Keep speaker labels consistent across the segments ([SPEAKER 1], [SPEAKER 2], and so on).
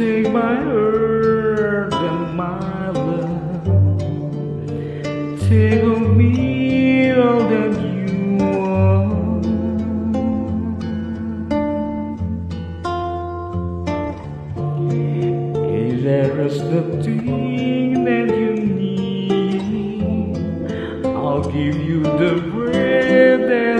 [SPEAKER 1] take my earth and my love. Take of me all that you want. Is there is the thing that you need? I'll give you the bread that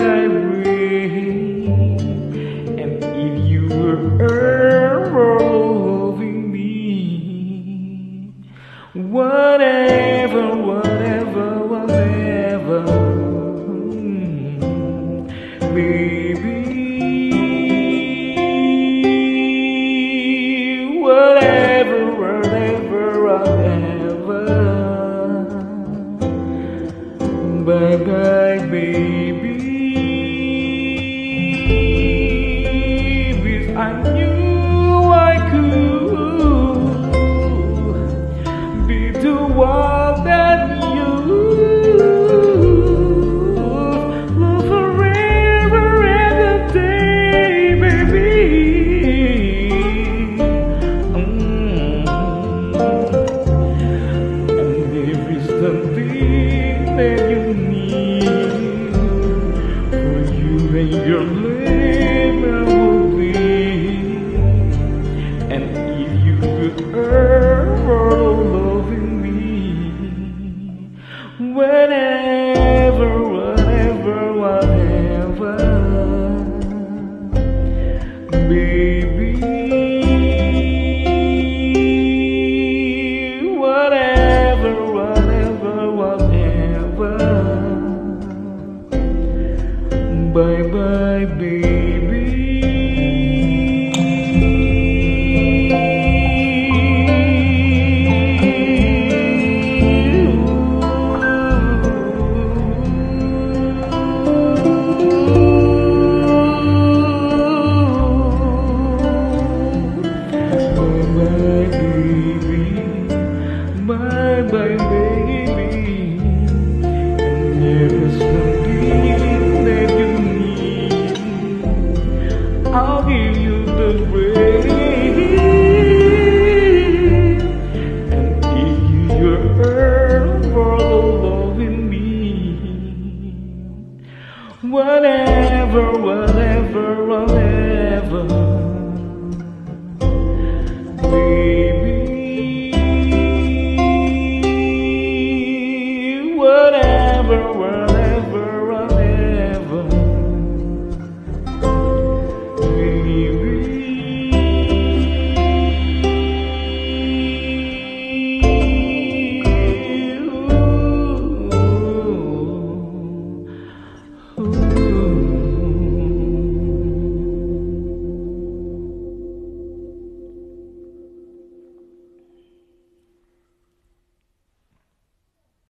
[SPEAKER 1] baby. Whatever, whatever, whatever. Bye bye, baby. Whatever, whatever, whatever.